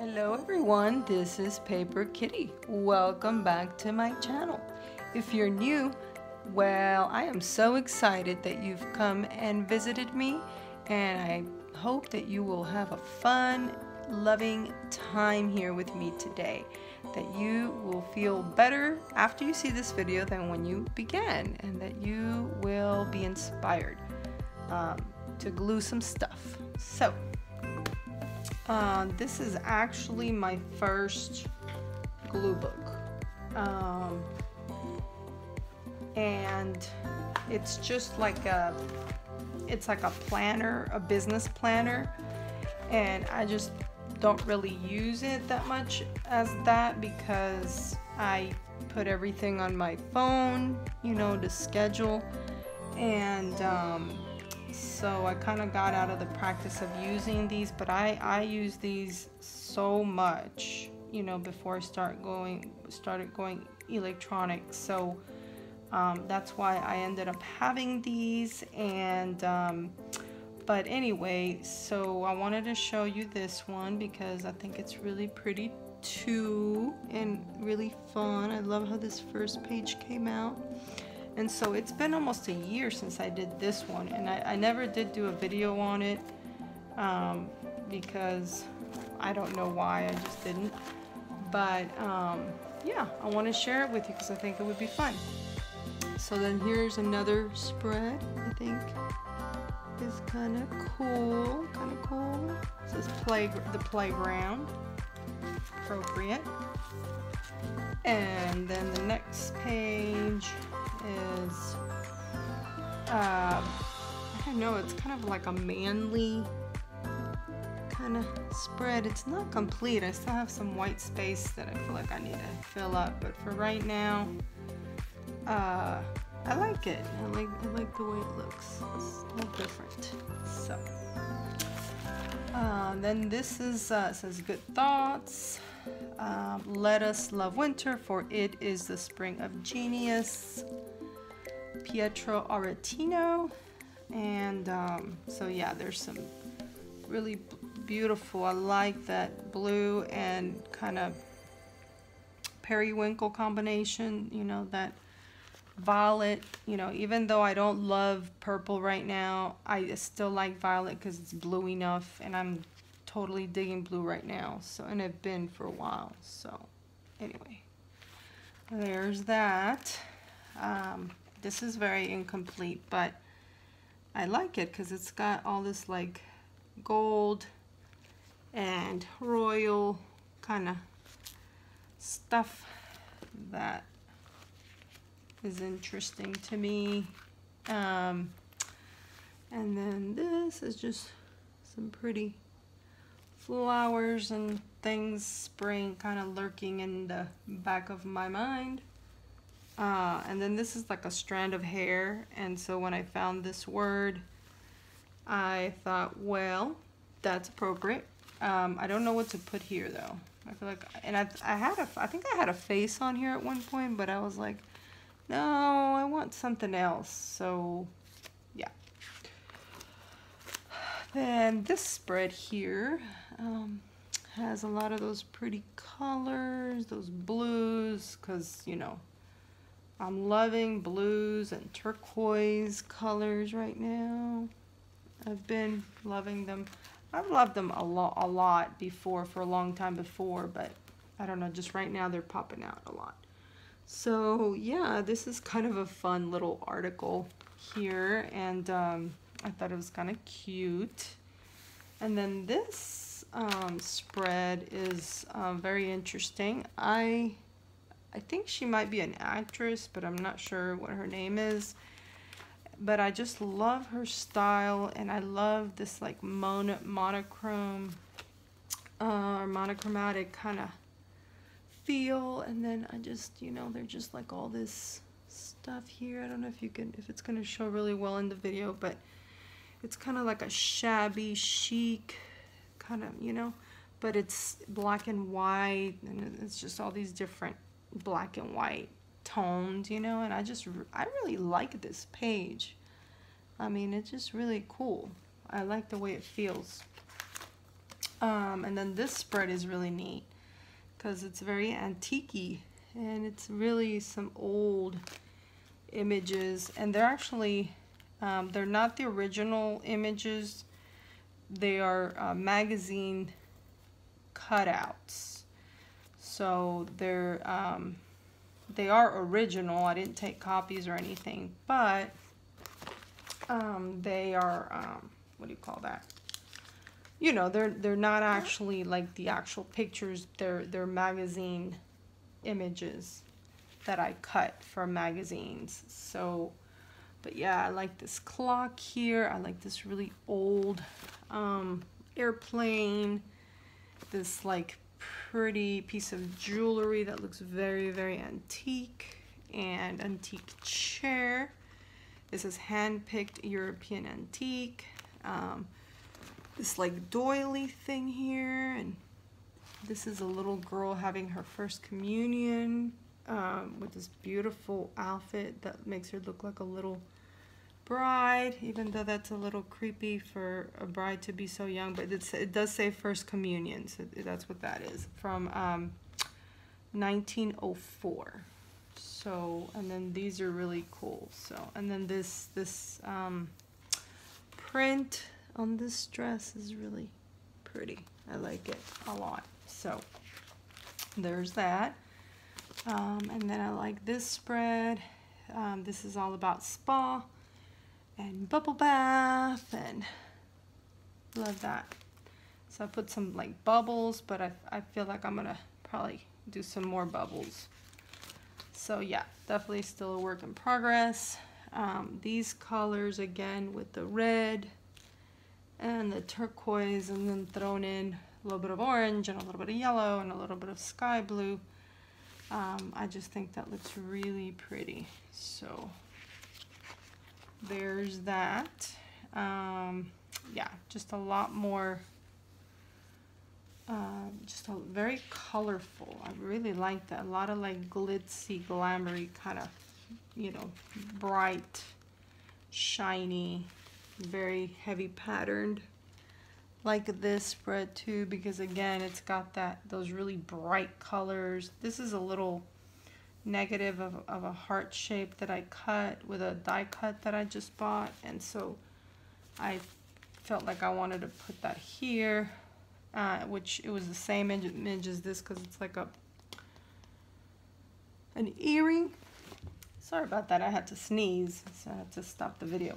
Hello everyone, this is Paper Kitty. Welcome back to my channel. If you're new, well, I am so excited that you've come and visited me and I hope that you will have a fun, loving time here with me today. That you will feel better after you see this video than when you began and that you will be inspired um, to glue some stuff. So, uh, this is actually my first glue book. Um, and it's just like a it's like a planner, a business planner. And I just don't really use it that much as that because I put everything on my phone, you know, to schedule. And um, so I kind of got out of the practice of using these, but I, I use these so much, you know, before I start going, started going electronic. So um, that's why I ended up having these and um, but anyway so I wanted to show you this one because I think it's really pretty too and really fun I love how this first page came out and so it's been almost a year since I did this one and I, I never did do a video on it um, because I don't know why I just didn't. But um, yeah I want to share it with you because I think it would be fun. So then here's another spread, I think. Is kind of cool, kind of cool. It says play, the playground, appropriate. And then the next page is, uh, I don't know, it's kind of like a manly kind of spread. It's not complete. I still have some white space that I feel like I need to fill up. But for right now, uh, I like it. I like I like the way it looks. It's a little different. So uh, then this is uh, says good thoughts. Um, Let us love winter, for it is the spring of genius. Pietro Aretino, and um, so yeah, there's some really beautiful. I like that blue and kind of periwinkle combination. You know that violet you know even though I don't love purple right now I still like violet because it's blue enough and I'm totally digging blue right now so and I've been for a while so anyway there's that um, this is very incomplete but I like it because it's got all this like gold and royal kind of stuff that is interesting to me. Um, and then this is just some pretty flowers and things spring kind of lurking in the back of my mind. Uh, and then this is like a strand of hair. And so when I found this word, I thought, well, that's appropriate. Um, I don't know what to put here though. I feel like, and I, I had a, I think I had a face on here at one point, but I was like, no, I want something else. So, yeah. Then this spread here um, has a lot of those pretty colors, those blues, because, you know, I'm loving blues and turquoise colors right now. I've been loving them. I've loved them a lot, a lot before, for a long time before, but I don't know, just right now they're popping out a lot. So yeah, this is kind of a fun little article here and um, I thought it was kind of cute. And then this um, spread is um, very interesting. I I think she might be an actress, but I'm not sure what her name is. But I just love her style and I love this like mono monochrome uh, monochromatic kind of feel. And then I just you know they're just like all this stuff here. I don't know if you can if it's gonna show really well in the video but it's kind of like a shabby chic kind of you know? But it's black and white and it's just all these different black and white tones you know and I just I really like this page. I mean it's just really cool. I like the way it feels. Um, and then this spread is really neat because it's very antique and it's really some old images. And they're actually um, they're not the original images. They are uh, magazine cutouts so they're um, they are original. I didn't take copies or anything but um, they are um, what do you call that? You know they're they're not actually like the actual pictures. They're they're magazine images that I cut from magazines. So but yeah I like this clock here. I like this really old um, airplane. This like pretty piece of jewelry that looks very very antique. And antique chair. This is hand-picked European antique. Um, this like doily thing here. And this is a little girl having her first communion um, with this beautiful outfit that makes her look like a little bride even though that's a little creepy for a bride to be so young but it does say first communion so that's what that is from um, 1904 so and then these are really cool so and then this this um, print on this dress is really pretty. I like it a lot. So there's that. Um, and then I like this spread. Um, this is all about spa and bubble bath and love that. So I put some like bubbles, but I, I feel like I'm gonna probably do some more bubbles. So yeah, definitely still a work in progress. Um, these colors again with the red, and the turquoise and then thrown in a little bit of orange and a little bit of yellow and a little bit of sky blue. Um, I just think that looks really pretty. So there's that. Um, yeah, just a lot more, uh, just a very colorful. I really like that. A lot of like glitzy, glamoury kind of, you know, bright, shiny, very heavy patterned like this spread too because again it's got that those really bright colors this is a little negative of, of a heart shape that I cut with a die cut that I just bought and so I felt like I wanted to put that here uh, which it was the same image as this because it's like a an earring sorry about that I had to sneeze so I had to stop the video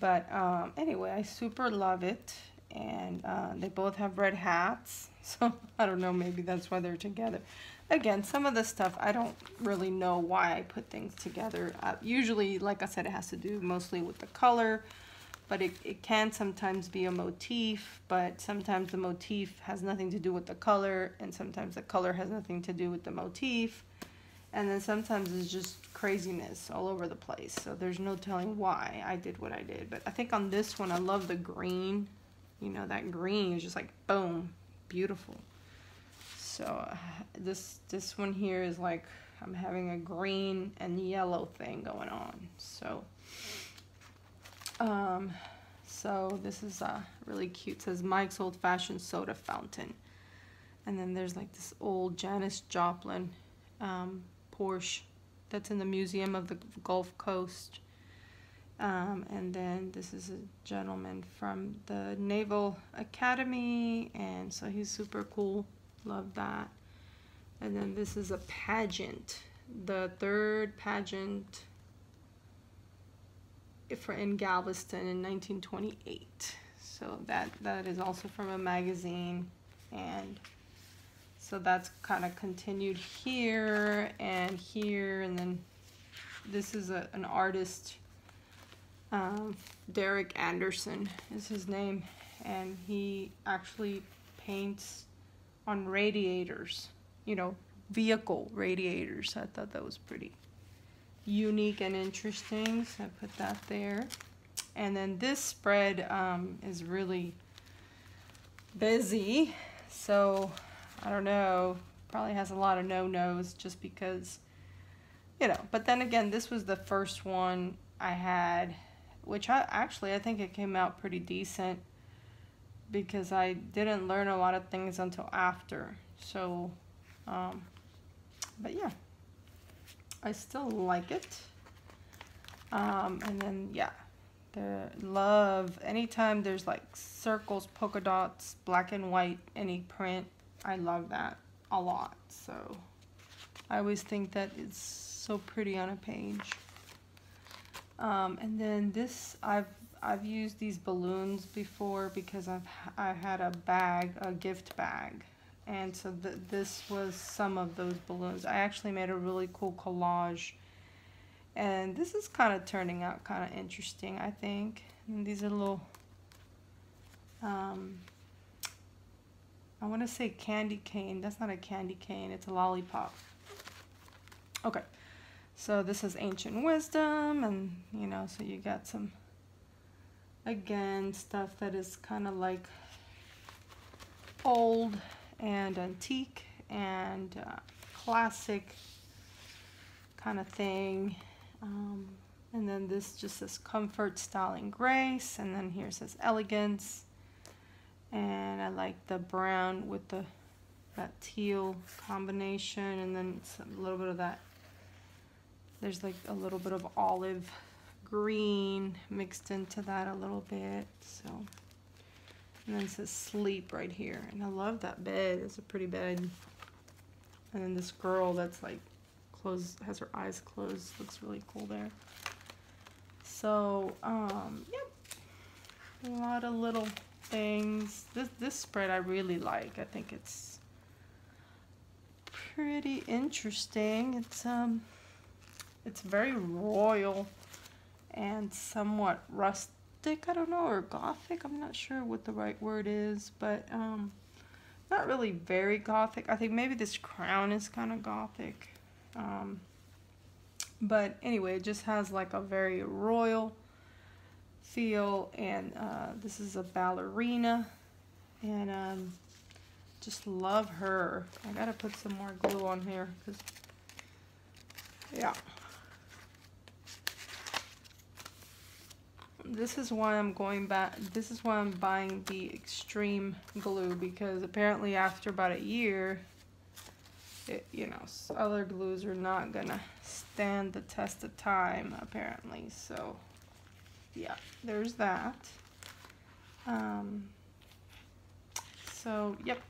but um, anyway, I super love it. And uh, they both have red hats. So I don't know, maybe that's why they're together. Again, some of the stuff, I don't really know why I put things together. Uh, usually, like I said, it has to do mostly with the color. But it, it can sometimes be a motif, but sometimes the motif has nothing to do with the color, and sometimes the color has nothing to do with the motif. And then sometimes it's just craziness all over the place. So there's no telling why I did what I did. But I think on this one, I love the green. You know, that green is just like, boom, beautiful. So uh, this, this one here is like, I'm having a green and yellow thing going on. So, um, so this is uh, really cute. It says Mike's Old Fashioned Soda Fountain. And then there's like this old Janis Joplin um, Porsche that's in the Museum of the Gulf Coast. Um, and then this is a gentleman from the Naval Academy, and so he's super cool. Love that. And then this is a pageant, the third pageant for in Galveston in 1928. So that that is also from a magazine, and so that's kind of continued here and here and then this is a, an artist um, Derek Anderson is his name and he actually paints on radiators you know vehicle radiators I thought that was pretty unique and interesting so I put that there and then this spread um, is really busy so I don't know. Probably has a lot of no-nos just because, you know. But then again, this was the first one I had, which I actually, I think it came out pretty decent. Because I didn't learn a lot of things until after. So, um, but yeah, I still like it. Um, and then, yeah, the love, anytime there's like circles, polka dots, black and white, any print, I love that a lot. So I always think that it's so pretty on a page. Um, and then this, I've I've used these balloons before because I've I had a bag, a gift bag, and so th this was some of those balloons. I actually made a really cool collage, and this is kind of turning out kind of interesting, I think. And these are little, um, I want to say candy cane. That's not a candy cane. It's a lollipop. Okay. So this is ancient wisdom and you know, so you got some again stuff that is kind of like old and antique and uh, classic kind of thing. Um, and then this just says comfort, style, and grace. And then here says elegance. And I like the brown with the that teal combination and then a little bit of that there's like a little bit of olive green mixed into that a little bit. So, and then it says sleep right here. And I love that bed. It's a pretty bed. And then this girl that's like closed, has her eyes closed. Looks really cool there. So, um, yep. A lot of little things. This, this spread I really like. I think it's pretty interesting. It's, um, it's very royal and somewhat rustic, I don't know, or gothic. I'm not sure what the right word is, but um, not really very gothic. I think maybe this crown is kind of gothic. Um, but anyway, it just has like a very royal feel, and uh, this is a ballerina, and um, just love her. I gotta put some more glue on here, because, yeah. This is why I'm going back, this is why I'm buying the extreme glue because apparently after about a year, it, you know, other glues are not gonna stand the test of time apparently. So yeah, there's that. Um, so yep,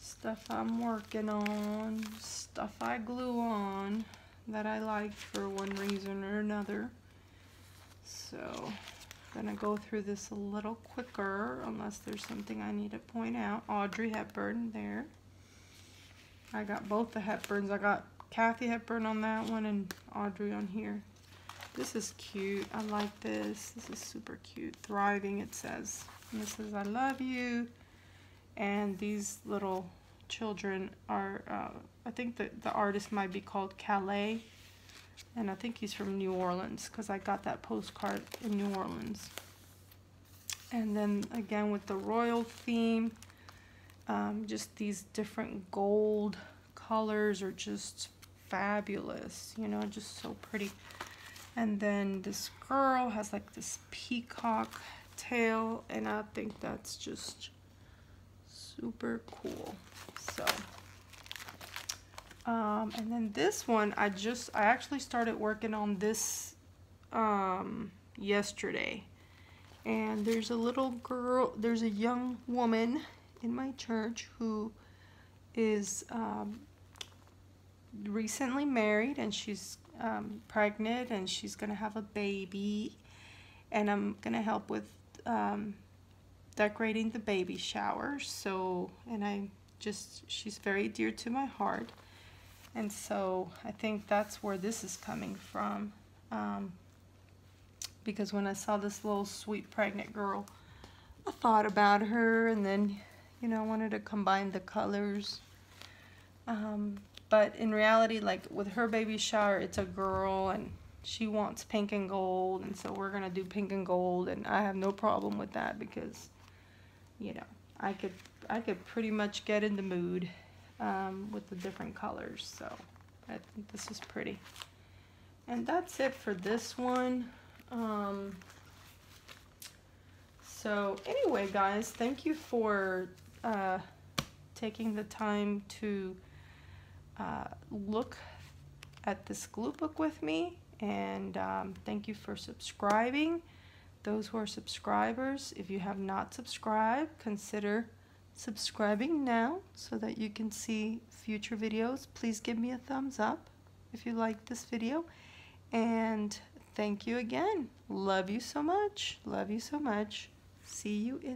stuff I'm working on, stuff I glue on that I like for one reason or another. So I'm gonna go through this a little quicker unless there's something I need to point out. Audrey Hepburn there. I got both the Hepburns. I got Kathy Hepburn on that one and Audrey on here. This is cute. I like this. This is super cute. Thriving, it says. And it says, I love you. And these little children are, uh, I think that the artist might be called Calais and I think he's from New Orleans because I got that postcard in New Orleans. And then again with the royal theme, um, just these different gold colors are just fabulous, you know, just so pretty. And then this girl has like this peacock tail, and I think that's just super cool. So um, and then this one, I just, I actually started working on this um, yesterday. And there's a little girl, there's a young woman in my church who is um, recently married and she's um, pregnant and she's going to have a baby. And I'm going to help with um, decorating the baby shower. So, and I just, she's very dear to my heart. And so I think that's where this is coming from. Um, because when I saw this little sweet pregnant girl, I thought about her and then, you know, I wanted to combine the colors. Um, but in reality, like with her baby shower, it's a girl and she wants pink and gold. And so we're going to do pink and gold. And I have no problem with that because, you know, I could, I could pretty much get in the mood um, with the different colors. So I think this is pretty. And that's it for this one. Um, So anyway, guys, thank you for uh, taking the time to uh, look at this glue book with me. And um, thank you for subscribing. Those who are subscribers, if you have not subscribed, consider subscribing now so that you can see future videos. Please give me a thumbs up if you like this video. And thank you again. Love you so much. Love you so much. See you in